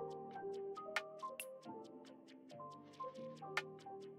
Thank you.